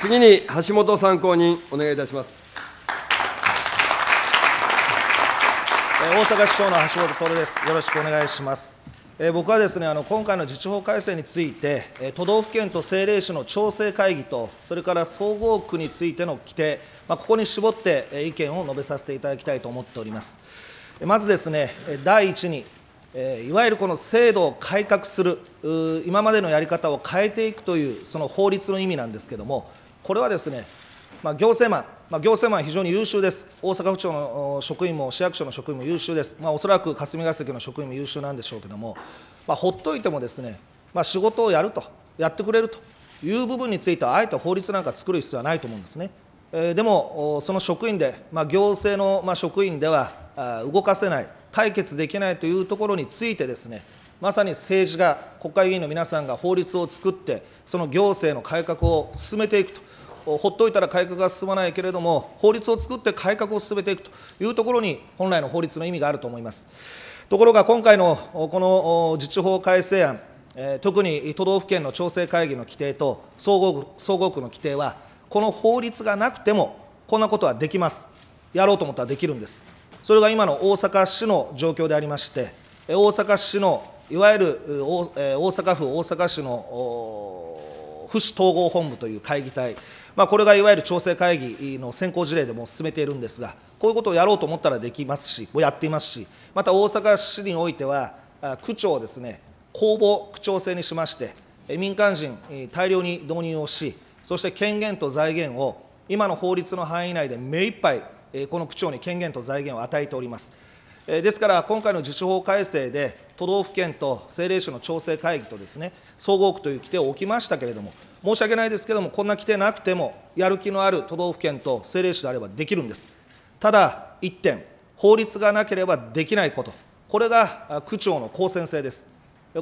次に橋本参考人、お願いいたします。大阪市長の橋本徹です。よろしくお願いします。えー僕はですね、あの今回の自治法改正について、えー都道府県と政令市の調整会議と、それから総合区についての規定、まあ、ここに絞ってえー意見を述べさせていただきたいと思っております。えーまずですね、第一に、えーいわゆるこの制度を改革する、今までのやり方を変えていくという、その法律の意味なんですけれども、これはですね、まあ、行政マン、まあ、行政マン、非常に優秀です、大阪府庁の職員も市役所の職員も優秀です、まあ、おそらく霞が関の職員も優秀なんでしょうけれども、まあ、ほっといてもですね、まあ、仕事をやると、やってくれるという部分については、あえて法律なんか作る必要はないと思うんですね。えでも、その職員で、まあ、行政のま職員ではあ動かせない、解決できないというところについてですね、まさに政治が、国会議員の皆さんが法律を作って、その行政の改革を進めていくと。ほっといたら改革が進まないけれども、法律を作って改革を進めていくというところに、本来の法律の意味があると思います。ところが、今回のこの自治法改正案、特に都道府県の調整会議の規定と総合総合区の規定は、この法律がなくても、こんなことはできます。やろうと思ったらできるんです。それが今の大阪市の状況でありまして、大阪市のいわゆる大阪府大阪市の府市統合本部という会議体、まあ、これがいわゆる調整会議の先行事例でも進めているんですが、こういうことをやろうと思ったらできますし、もうやっていますし、また大阪市においては、区長をですね、公募区長制にしまして、民間人大量に導入をし、そして権限と財源を今の法律の範囲内で目いっぱい、この区長に権限と財源を与えております。ですから、今回の自治法改正で、都道府県と政令市の調整会議とですね、総合区という規定を置きましたけれども、申し訳ないですけれども、こんな規定なくても、やる気のある都道府県と政令市であればできるんです。ただ、一点、法律がなければできないこと、これが区長の公選制です。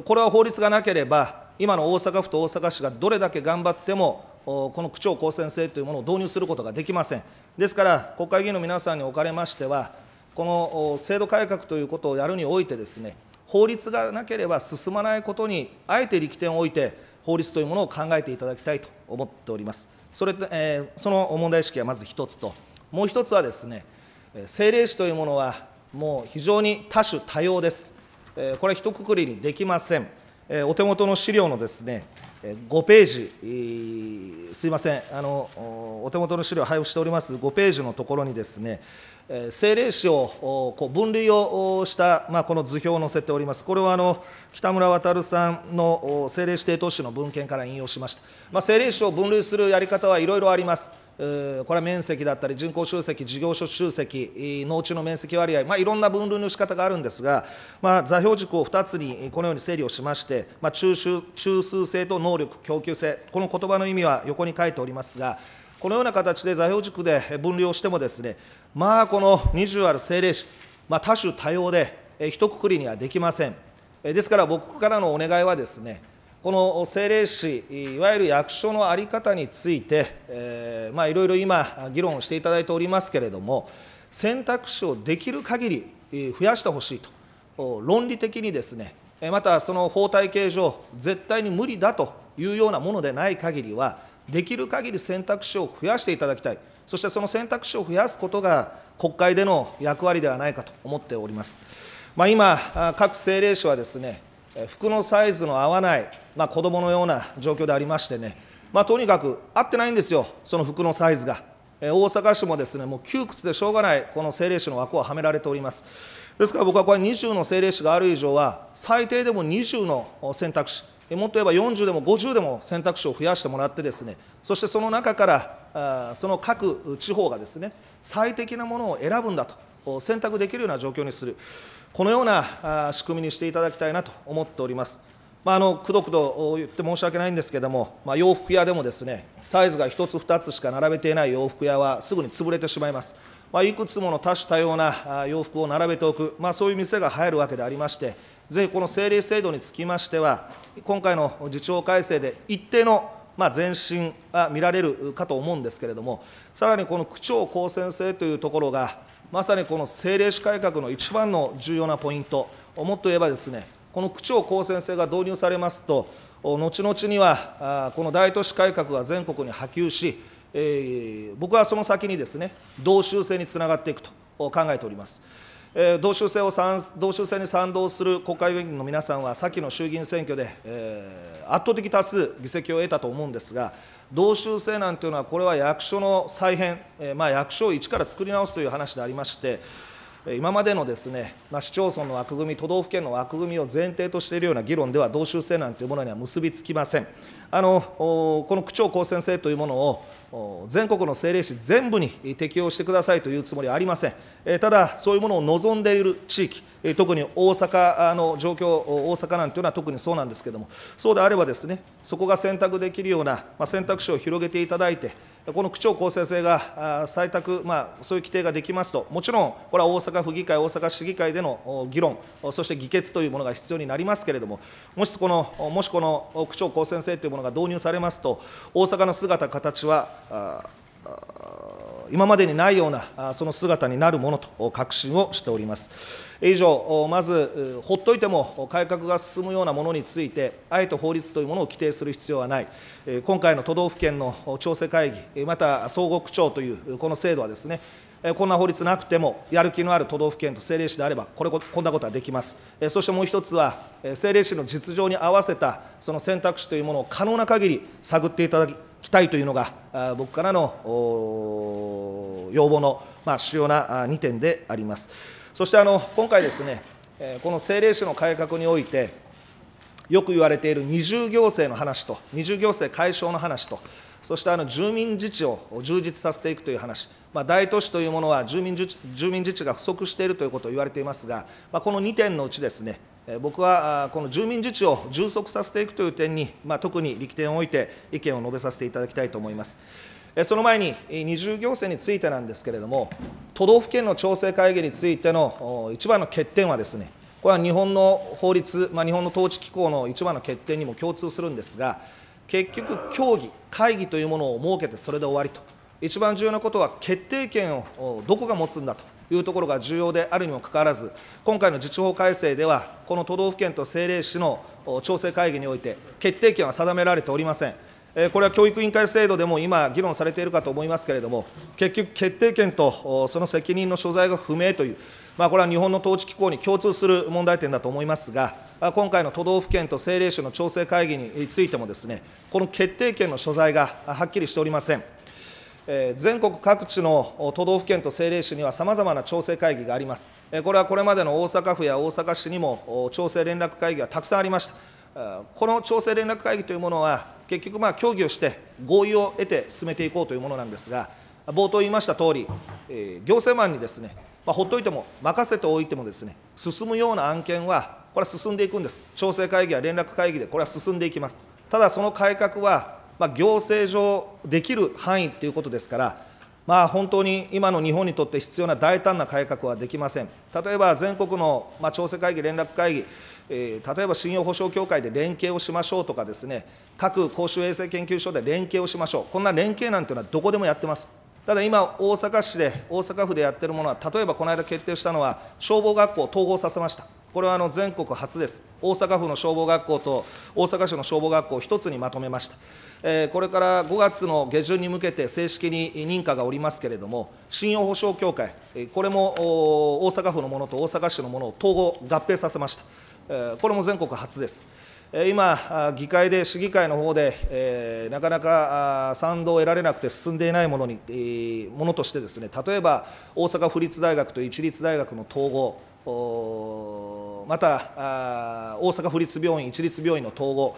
これは法律がなければ、今の大阪府と大阪市がどれだけ頑張っても、この区長公選制というものを導入することができません。ですから、国会議員の皆さんにおかれましては、この制度改革ということをやるにおいてですね、法律がなければ進まないことに、あえて力点を置いて、法律というものを考えていただきたいと思っております。それ、えーその問題意識はまず一つと、もう一つはですね、政令市というものは、もう非常に多種多様です。えーこれは一括りにできません。えーお手元の資料のですね、5ページ、すいません、あのお手元の資料配布しております5ページのところにですね、政令市をこう分類をした、まあ、この図表を載せております。これはあの北村渉さんの政令指定都市の文献から引用しました。まあ、政令市を分類するやり方はいろいろあります。これは面積だったり、人口集積、事業所集積、農地の面積割合、いろんな分類の仕方があるんですが、座標軸を2つにこのように整理をしまして、中枢中枢性と能力、供給性、この言葉の意味は横に書いておりますが、このような形で座標軸で分類をしてもですね、まあ、この20ある政令市、まあ、多種多様で、えー一括りにはできません。えですから僕からのお願いはですね、この政令市、いわゆる役所の在り方について、えまあ、いろいろ今、議論していただいておりますけれども、選択肢をできる限り増やしてほしいと、論理的にですね、またその法体系上、絶対に無理だというようなものでない限りは、できる限り選択肢を増やしていただきたい、そしてその選択肢を増やすことが、国会での役割ではないかと思っております。まあ、今、各政令市はですね、服のサイズの合わない、まあ、子どものような状況でありましてね、まあ、とにかく合ってないんですよ、その服のサイズが。大阪市もですね、もう窮屈でしょうがない、この政令市の枠をはめられております。ですから僕はこれ、20の政令市がある以上は、最低でも20の選択肢、もっと言えば40でも50でも選択肢を増やしてもらってですね、そしてその中から、あその各地方がですね、最適なものを選ぶんだと、選択できるような状況にする、このような仕組みにしていただきたいなと思っております。まあ、あのくどくど言って申し訳ないんですけれども、まあ、洋服屋でもですね、サイズが1つ、2つしか並べていない洋服屋はすぐに潰れてしまいます。まあ、いくつもの多種多様な洋服を並べておく、まあ、そういう店が入るわけでありまして、ぜひこの政令制度につきましては、今回の自治法改正で一定のまあ前進が見られるかと思うんですけれども、さらにこの区長公選制というところが、まさにこの政令市改革の一番の重要なポイント、もっと言えばですね、この区長公選制が導入されますと、後々にはこの大都市改革が全国に波及し、えー、僕はその先にですね同州制につながっていくと考えております。えー、同州制を同州制に賛同する国会議員の皆さんは、先の衆議院選挙で、えー、圧倒的多数議席を得たと思うんですが、同州制なんていうのは、これは役所の再編、えーまあ、役所を一から作り直すという話でありまして、今までのですね、まあ、市町村の枠組み、都道府県の枠組みを前提としているような議論では、同州制なんていうものには結びつきません。あのこの区長公選制というものを、全国の政令市全部に適用してくださいというつもりはありません。ただ、そういうものを望んでいる地域、特に大阪の状況、大阪なんていうのは特にそうなんですけれども、そうであればですね、そこが選択できるような選択肢を広げていただいて、この区長構成制が採択、まあ、そういう規定ができますと、もちろん、これは大阪府議会、大阪市議会での議論、そして議決というものが必要になりますけれども、もしこのもしこの区長公正制というものが導入されますと、大阪の姿、形は、今までにないようなその姿になるものと確信をしております。以上、まず、ほっといても改革が進むようなものについて、あえて法律というものを規定する必要はない、今回の都道府県の調整会議、また総合区長というこの制度はですね、こんな法律なくても、やる気のある都道府県と政令市であれば、これ、こんなことはできます。そしてもう一つは、政令市の実情に合わせたその選択肢というものを可能な限り探っていただききたいというのが、僕からの要望の、まあ、主要な2点であります。そしてあの今回ですね、この政令市の改革において、よく言われている二重行政の話と、二重行政解消の話と、そしてあの住民自治を充実させていくという話、まあ、大都市というものは住民自治住民自治が不足しているということを言われていますが、まあ、この2点のうちですね、僕はこの住民自治を充足させていくという点に、まあ、特に力点を置いて意見を述べさせていただきたいと思います。その前に、二重行政についてなんですけれども、都道府県の調整会議についての一番の欠点はですね、これは日本の法律、まあ、日本の統治機構の一番の欠点にも共通するんですが、結局、協議、会議というものを設けてそれで終わりと、一番重要なことは決定権をどこが持つんだというところが重要であるにもかかわらず、今回の自治法改正では、この都道府県と政令市の調整会議において、決定権は定められておりません。これは教育委員会制度でも今、議論されているかと思いますけれども、結局、決定権とその責任の所在が不明という、まあ、これは日本の統治機構に共通する問題点だと思いますが、今回の都道府県と政令市の調整会議についてもですね、この決定権の所在がはっきりしておりません。全国各地の都道府県と政令市にはさまざまな調整会議があります。これはこれまでの大阪府や大阪市にも調整連絡会議がたくさんありました。この調整連絡会議というものは、結局、まあ協議をして合意を得て進めていこうというものなんですが、冒頭言いましたとおり、行政マンにですね、まあ、ほっといても、任せておいてもですね、進むような案件は、これは進んでいくんです。調整会議や連絡会議で、これは進んでいきます。ただ、その改革は、まあ、行政上できる範囲ということですから、まあ、本当に今の日本にとって必要な大胆な改革はできません。例えば全国の、まあ、調整会議、連絡会議、えー、例えば信用保証協会で連携をしましょうとかですね、各公衆衛生研究所で連携をしましょう、こんな連携なんていうのはどこでもやってます。ただ今、大阪市で、大阪府でやってるものは、例えばこの間決定したのは、消防学校を統合させました。これはあの全国初です。大阪府の消防学校と大阪市の消防学校を一つにまとめました。これから5月の下旬に向けて正式に認可がおりますけれども、信用保証協会、これも大阪府のものと大阪市のものを統合、合併させました。これも全国初です。今、議会で、市議会の方で、え、なかなか賛同を得られなくて進んでいないものに、え、ものとしてですね、例えば大阪府立大学と一律大学の統合、また大阪府立病院、一律病院の統合、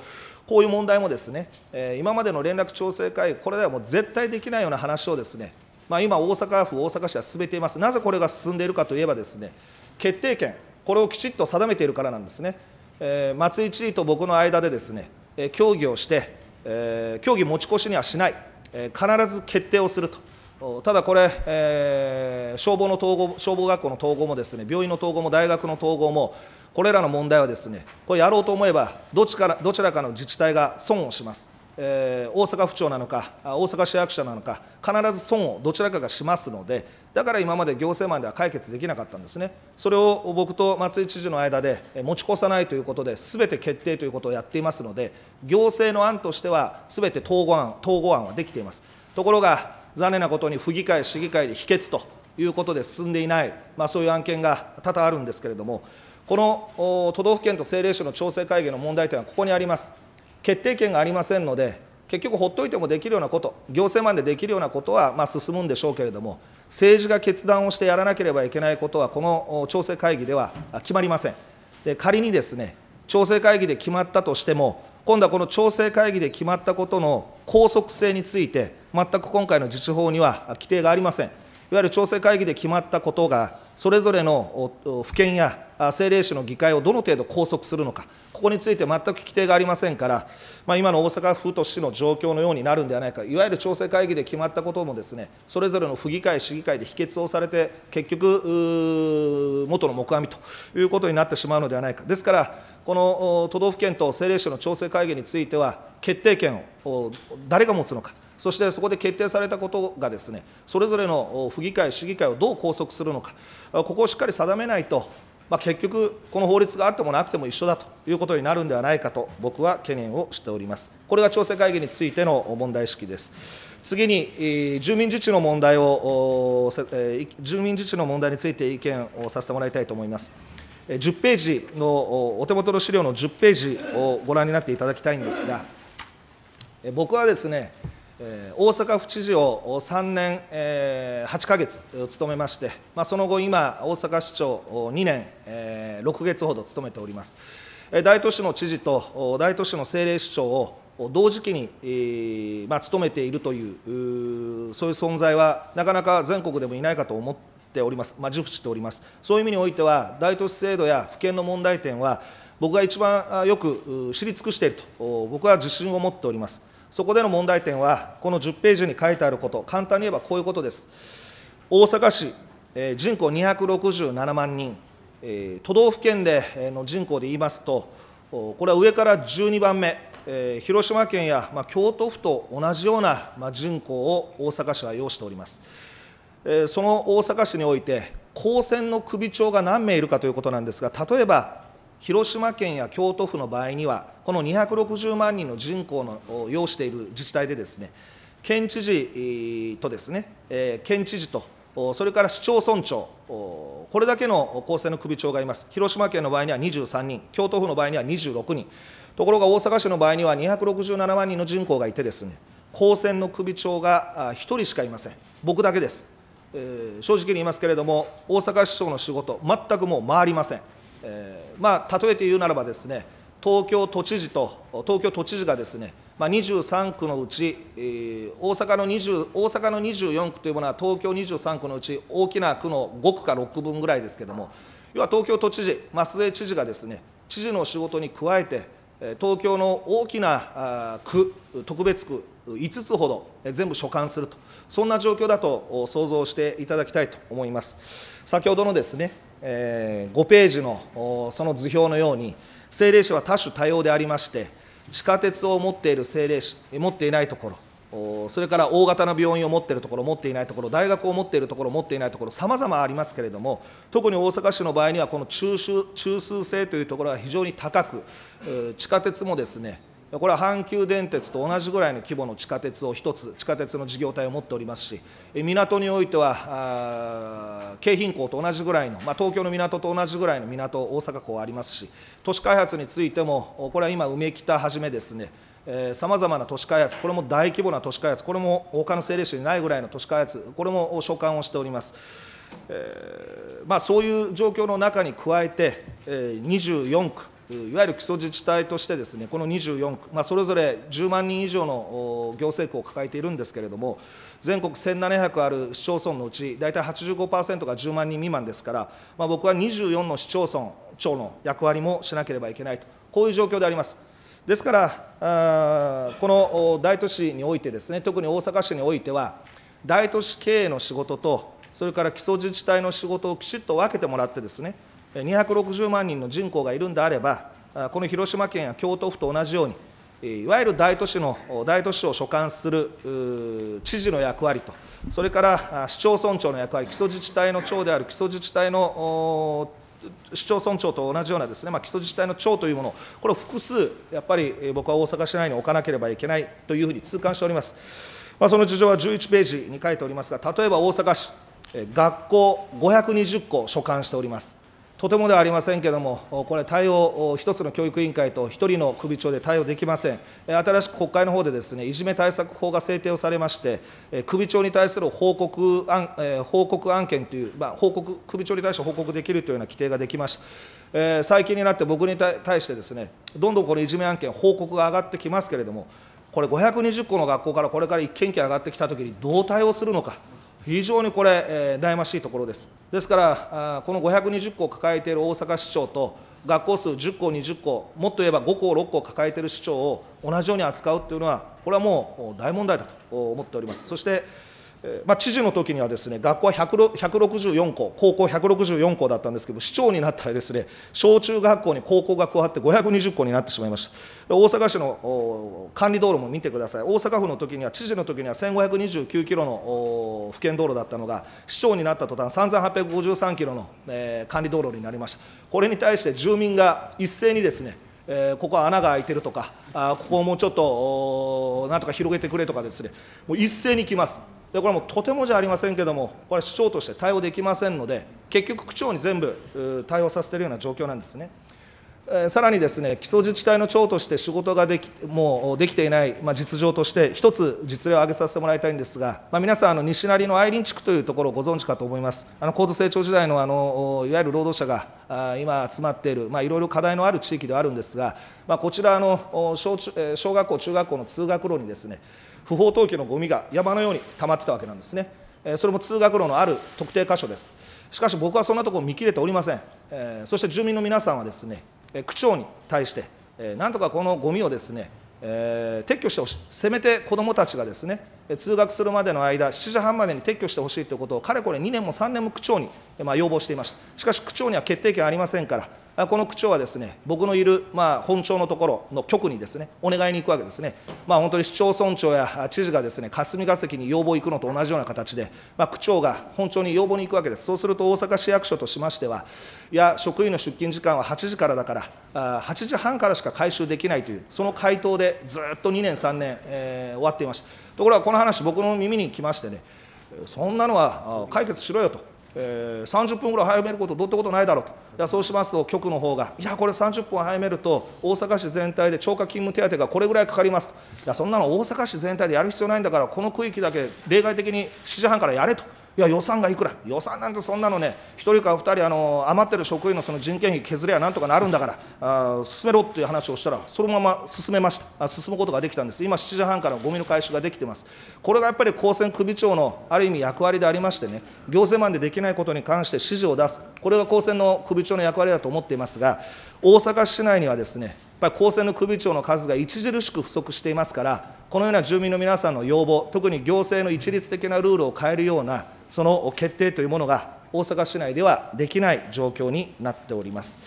こういう問題もですね、え今までの連絡調整会議、これではもう絶対できないような話をですね、まあ、今、大阪府、大阪市は進めています。なぜこれが進んでいるかといえばですね、決定権、これをきちっと定めているからなんですね。え、松井知事と僕の間でですね、え協議をして、え協議持ち越しにはしない、え必ず決定をすると。ただこれ、えー、消防の統合、消防学校の統合もですね、病院の統合も大学の統合も、これらの問題はですね、これやろうと思えば、どちらどちらかの自治体が損をします。えー大阪府庁なのか、大阪市役所なのか、必ず損をどちらかがしますので、だから今まで行政マンでは解決できなかったんですね。それを僕と松井知事の間で持ち越さないということで、すべて決定ということをやっていますので、行政の案としては、すべて統合案統合案はできています。ところが、残念なことに府議会、市議会で否決ということで進んでいない、まあ、そういう案件が多々あるんですけれども、この都道府県と政令市の調整会議の問題点はここにあります。決定権がありませんので、結局、ほっといてもできるようなこと、行政までできるようなことはまあ進むんでしょうけれども、政治が決断をしてやらなければいけないことは、この調整会議では決まりません。で仮にですね、調整会議で決まったとしても、今度はこの調整会議で決まったことの拘束性について、全く今回の自治法には規定がありません。いわゆる調整会議で決まったことが、それぞれの府県や政令市の議会をどの程度拘束するのか、ここについて全く規定がありませんから、まあ、今の大阪府と市の状況のようになるんではないか、いわゆる調整会議で決まったこともですね、それぞれの府議会、市議会で否決をされて、結局、元の木阿弥ということになってしまうのではないか。ですから、この都道府県と政令市の調整会議については、決定権を誰が持つのか、そしてそこで決定されたことがですね、それぞれの府議会、市議会をどう拘束するのか、ここをしっかり定めないと、まあ、結局、この法律があってもなくても一緒だということになるんではないかと、僕は懸念をしております。これが調整会議についての問題意識です。次に、住民自治の問題を、住民自治の問題について意見をさせてもらいたいと思います。10ページの、お手元の資料の10ページをご覧になっていただきたいんですが、僕はですね、え大阪府知事を3年、えー8か月務めまして、まあ、その後、今、大阪市長2年、えー6月ほど務めております。大都市の知事と大都市の政令市長を同時期に、まあ、務めているという、そういう存在は、なかなか全国でもいないかと思っております、まあ、自負しております。そういう意味においては、大都市制度や府県の問題点は、僕が一番よく知り尽くしていると、僕は自信を持っております。そこでの問題点は、この10ページに書いてあること、簡単に言えばこういうことです。大阪市、えー人口267万人、えー都道府県でえーの人口で言いますと、これは上から12番目、えー広島県や、まあ、京都府と同じような、まあ、人口を大阪市は要しております。えーその大阪市において、高専の首長が何名いるかということなんですが、例えば、広島県や京都府の場合には、この260万人の人口のを要している自治体でですね、県知事とですね、県知事と、それから市町村長、これだけの高専の首長がいます。広島県の場合には23人、京都府の場合には26人、ところが大阪市の場合には267万人の人口がいてですね、高専の首長が1人しかいません。僕だけです。えー正直に言いますけれども、大阪市長の仕事、全くもう回りません。えーまあ、例えて言うならばですね、東京都知事と、東京都知事がですね、まあ、23区のうち、えー大阪の20、大阪の24区というものは、東京23区のうち、大きな区の5区か6区分ぐらいですけれども、要は東京都知事、増江知事がですね、知事の仕事に加えて、東京の大きな区、特別区5つほど全部所管すると、そんな状況だと想像していただきたいと思います。先ほどのですね、えー5ページのその図表のように、政令市は多種多様でありまして、地下鉄を持っている政令市、持っていないところ、それから大型の病院を持っているところ、持っていないところ、大学を持っているところ、持っていないところ、さまざまありますけれども、特に大阪市の場合には、この中枢性というところが非常に高く、地下鉄もですね、これは阪急電鉄と同じぐらいの規模の地下鉄を一つ、地下鉄の事業体を持っておりますし、港においては、京浜港と同じぐらいの、まあ、東京の港と同じぐらいの港、大阪港ありますし、都市開発についても、これは今、梅北はじめですね、さまざまな都市開発、これも大規模な都市開発、これも他の政令市にないぐらいの都市開発、これも所管をしております。えーまあ、そういう状況の中に加えて、えー24区、いわゆる基礎自治体としてですね、この24区、まあ、それぞれ10万人以上の行政区を抱えているんですけれども、全国1700ある市町村のうち、大体85%が10万人未満ですから、まあ、僕は24の市町村長の役割もしなければいけないと、こういう状況であります。ですから、この大都市においてですね、特に大阪市においては、大都市経営の仕事と、それから基礎自治体の仕事をきちっと分けてもらってですね、260万人の人口がいるんであれば、この広島県や京都府と同じように、いわゆる大都市の、大都市を所管する知事の役割と、それから市町村長の役割、基礎自治体の長である基礎自治体の市町村長と同じようなですね、まあ、基礎自治体の長というもの、これを複数、やっぱり僕は大阪市内に置かなければいけないというふうに痛感しております。まあ、その事情は11ページに書いておりますが、例えば大阪市、学校520校所管しております。とてもではありませんけれども、これ、対応、一つの教育委員会と一人の首長で対応できません。新しく国会の方でですね、いじめ対策法が制定をされまして、首長に対する報告案報告案件という、まあ、報告、首長に対して報告できるというような規定ができました。え最近になって僕に対してですね、どんどんこのいじめ案件、報告が上がってきますけれども、これ、520校の学校からこれから1件件上がってきたときに、どう対応するのか。非常にこれ、えー、悩ましいところです。ですから、あこの520校抱えている大阪市長と、学校数10校、20校、もっと言えば5校、6校抱えている市長を同じように扱うというのは、これはもう大問題だと思っております。そしてまあ、知事の時にはですね、学校は164校、高校164校だったんですけど、市長になったらですね、小中学校に高校が加わって520校になってしまいました。大阪市の管理道路も見てください。大阪府の時には、知事の時には1529キロの府県道路だったのが、市長になった途端、3853キロの、管理道路になりました。これに対して住民が一斉にですね、えー、ここは穴が開いてるとか、あここをもうちょっとなんとか広げてくれとかですね、もう一斉に来ます。でこれはもとてもじゃありませんけれども、これは市長として対応できませんので、結局、区長に全部対応させているような状況なんですね。えー、さらにですね、基礎自治体の長として仕事ができもうできていない、まあ、実情として、一つ実例を挙げさせてもらいたいんですが、まあ、皆さん、西成の愛林地区というところをご存知かと思います。あの高度成長時代のあのいわゆる労働者が今集まっている、いろいろ課題のある地域ではあるんですが、まあ、こちらの小中小学校、中学校の通学路にですね、不法投棄のゴミが山のように溜まってたわけなんですね。それも通学路のある特定箇所です。しかし僕はそんなところ見切れておりません。そして住民の皆さんはですね、区長に対して、なんとかこのゴミをですね、え、撤去してほしい、せめて子どもたちがですね、通学するまでの間、7時半までに撤去してほしいということを、かれこれ2年も3年も区長に、まあ、要望していました。しかし、区長には決定権ありませんから、この区長はですね、僕のいる、まあ、本庁のところの局にですね、お願いに行くわけですね。まあ、本当に市町村長や知事がですね、霞が関に要望行くのと同じような形で、まあ、区長が本庁に要望に行くわけです。そうすると大阪市役所としましては、いや、職員の出勤時間は8時からだから、8時半からしか回収できないという、その回答でずっと2年、3年、えー、終わっていました。ところがこの話、僕の耳に来ましてね、そんなのは解決しろよと。えー、30分ぐらい早めることどうってことないだろうと、いやそうしますと、局の方が、いや、これ30分早めると、大阪市全体で超過勤務手当がこれぐらいかかりますと、いや、そんなの大阪市全体でやる必要ないんだから、この区域だけ例外的に7時半からやれと。いや予算がいくら。予算なんてそんなのね1人か2人あの余ってる職員のその人件費削ればなんとかなるんだからあ進めろっていう話をしたらそのまま進めました。あ進むことができたんです。今7時半からゴミの回収ができてます。これがやっぱり高専首長のある意味役割でありましてね行政マンでできないことに関して指示を出す。これが高専の首長の役割だと思っていますが大阪市内にはですねやっぱり高専の首長の数が著しく不足していますからこのような住民の皆さんの要望特に行政の一律的なルールを変えるようなその決定というものが大阪市内ではできない状況になっております。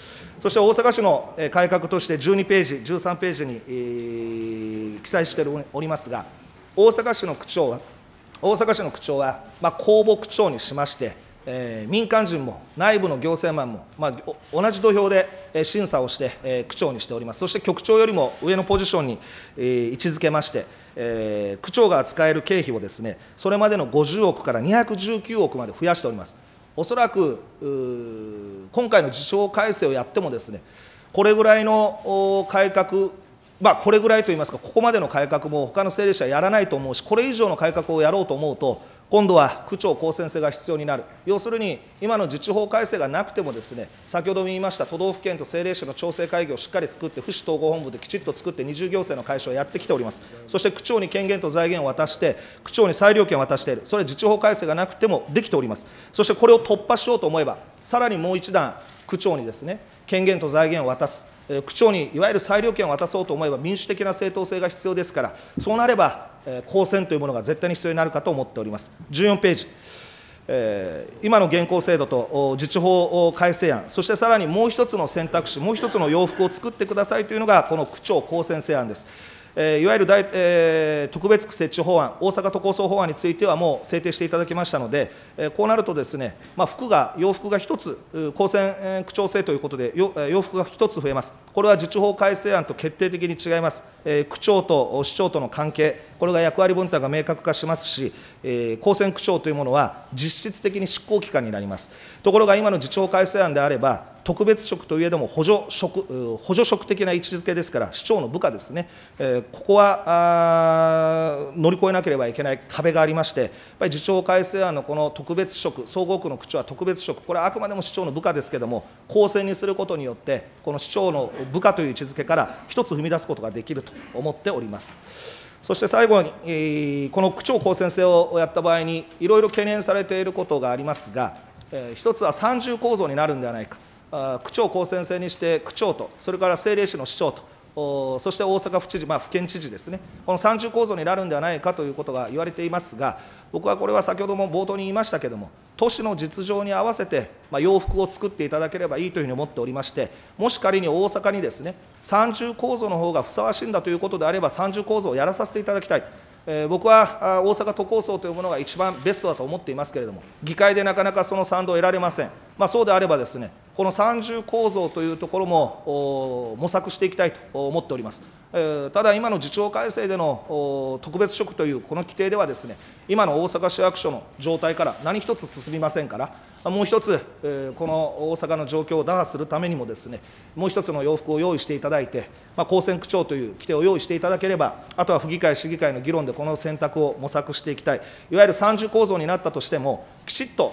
そして大阪市の改革として12ページ、13ページに、記載しておりますが、大阪市の区長は、大阪市の区長は、まあ、公募区長にしまして、えー、民間人も内部の行政マンも、まあ、同じ土俵で審査をして、えー、区長にしております、そして局長よりも上のポジションに、えー、位置づけまして、えー、区長が扱える経費をですね、それまでの50億から219億まで増やしております。おそらく今回の自称改正をやってもですね、これぐらいの改革、まあ、これぐらいといいますか、ここまでの改革も他の政令者はやらないと思うし、これ以上の改革をやろうと思うと、今度は区長公選制が必要になる、要するに今の自治法改正がなくても、ですね先ほども言いました、都道府県と政令市の調整会議をしっかり作って、府市統合本部できちっと作って、二重行政の解消をやってきております、そして区長に権限と財源を渡して、区長に裁量権を渡している、それ、自治法改正がなくてもできております、そしてこれを突破しようと思えば、さらにもう一段、区長にですね権限と財源を渡す、区長にいわゆる裁量権を渡そうと思えば、民主的な正当性が必要ですから、そうなれば、公選というものが絶対に必要になるかと思っております。14ページ。えー、今の現行制度と自治法改正案、そしてさらにもう一つの選択肢、もう一つの洋服を作ってくださいというのが、この区長公選制案です。えーいわゆる大、えー特別区設置法案、大阪都構想法案についてはもう制定していただきましたので、えーこうなるとですね、まあ、服が、洋服が1つ、公選区長制ということで、洋服が1つ増えます。これは自治法改正案と決定的に違います。えー区長と市長との関係、これが役割分担が明確化しますし、えー公選区長というものは実質的に執行機関になります。ところが今の自治法改正案であれば、特別職といえども補助職、補助職的な位置づけですから、市長の部下ですね、えーここはあ乗り越えなければいけない壁がありまして、やっぱり自治法改正案のこの特別職、総合区の区長は特別職、これはあくまでも市長の部下ですけれども、公選にすることによって、この市長の部下という位置づけから一つ踏み出すことができると思っております。そして最後に、この区長公選制をやった場合に、いろいろ懸念されていることがありますが、えー一つは三重構造になるんではないか、区長公選制にして区長と、それから政令市の市長と、そして大阪府知事、まあ、府県知事ですね、この三重構造になるんではないかということが言われていますが、僕はこれは先ほども冒頭に言いましたけれども、都市の実情に合わせて、まあ、洋服を作っていただければいいというふうに思っておりまして、もし仮に大阪にですね、三重構造の方がふさわしいんだということであれば、三重構造をやらさせていただきたい。え僕は大阪都構想というものが一番ベストだと思っていますけれども、議会でなかなかその賛同を得られません。まあ、そうであればですね、この三重構造というところも模索していきたいと思っております。ただ、今の自治改正での特別職というこの規定ではですね、今の大阪市役所の状態から何一つ進みませんから、もう一つ、この大阪の状況を打破するためにもですね、もう一つの洋服を用意していただいて、まあ、公選区長という規定を用意していただければ、あとは府議会、市議会の議論でこの選択を模索していきたい、いわゆる三重構造になったとしても、きちっと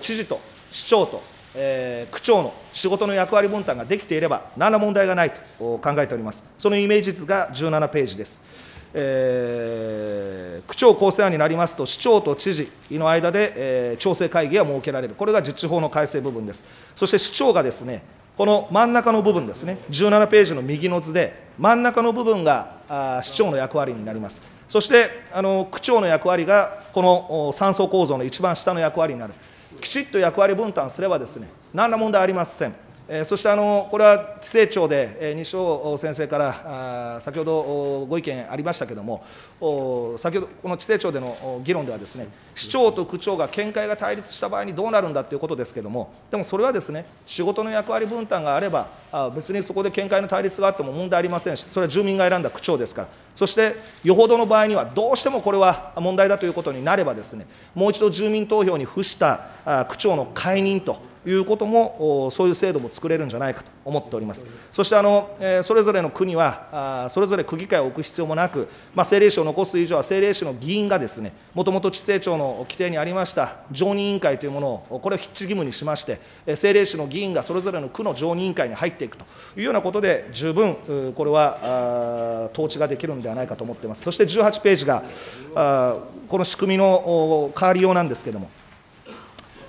知事と市長と、えー区長の仕事の役割分担ができていれば、何ら問題がないと考えております。そのイメージ図が17ページです。えー区長構成案になりますと、市長と知事の間で、えー調整会議が設けられる、これが自治法の改正部分です。そして市長がですね、この真ん中の部分ですね、17ページの右の図で、真ん中の部分があ市長の役割になります。そしてあの区長の役割が、このお三層構造の一番下の役割になる。きちっと役割分担すればですね、何ら問題ありません。そしてあのこれは知政庁で、西尾先生から先ほどご意見ありましたけれども、先ほどこの知政庁での議論ではですね、市長と区長が見解が対立した場合にどうなるんだということですけれども、でもそれはですね、仕事の役割分担があれば、別にそこで見解の対立があっても問題ありませんし、それは住民が選んだ区長ですから、そしてよほどの場合には、どうしてもこれは問題だということになればですね、もう一度住民投票に付した区長の解任と。いうことも、そういう制度も作れるんじゃないかと思っております。そしてあの、えーそれぞれの区には、あそれぞれ区議会を置く必要もなく、まあ、政令市を残す以上は、政令市の議員がですね、もともと地政庁の規定にありました常任委員会というものを、これを必置義務にしまして、えー政令市の議員がそれぞれの区の常任委員会に入っていくというようなことで、十分、うこれはあ統治ができるんではないかと思っています。そして18ページが、あこの仕組みのお変わりようなんですけれども、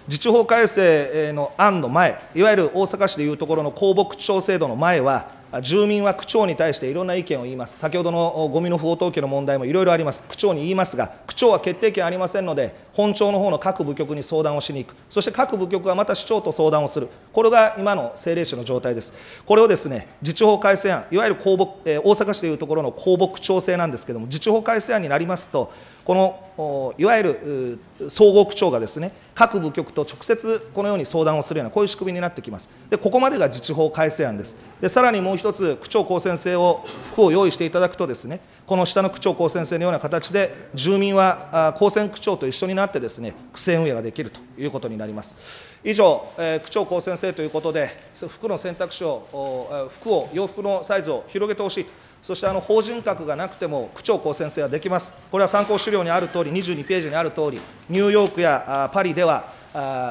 自治法改正の案の前、いわゆる大阪市でいうところの公募区長制度の前は、住民は区長に対していろんな意見を言います、先ほどのゴミの不法投棄の問題もいろいろあります、区長に言いますが、区長は決定権ありませんので、本庁の方の各部局に相談をしに行く、そして各部局はまた市長と相談をする、これが今の政令市の状態です。これをですね、自治法改正案、いわゆる公募、大阪市でいうところの公募区長制なんですけれども、自治法改正案になりますと、このいわゆる総合区長がですね、各部局と直接このように相談をするような、こういう仕組みになってきます。で、ここまでが自治法改正案です。で、さらにもう一つ、区長公選制を、服を用意していただくとですね、この下の区長公選制のような形で、住民は公選区長と一緒になってですね、区政運営ができるということになります。以上、えー区長公選制ということで、服の選択肢を、服を、洋服のサイズを広げてほしいと。そしてあの法人格がなくても区長公選制はできます。これは参考資料にあるとおり、22ページにあるとおり、ニューヨークやパリでは、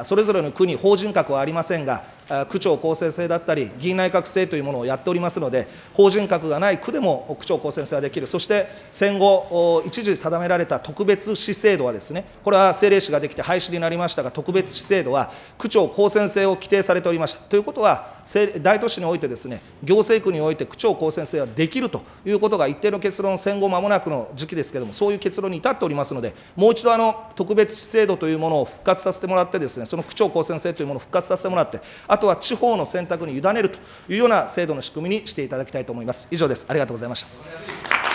それぞれの区に法人格はありませんが、区長公選制だったり、議員内閣制というものをやっておりますので、法人格がない区でも区長公選制はできる、そして戦後、一時定められた特別市制度はですね、これは政令市ができて廃止になりましたが、特別市制度は区長公選制を規定されておりました。ということは、大都市においてですね、行政区において区長公選制はできるということが一定の結論、戦後間もなくの時期ですけれども、そういう結論に至っておりますので、もう一度あの特別市制度というものを復活させてもらってですね、その区長公選制というものを復活させてもらって、あとは地方の選択に委ねるというような制度の仕組みにしていただきたいと思います。以上です。ありがとうございました。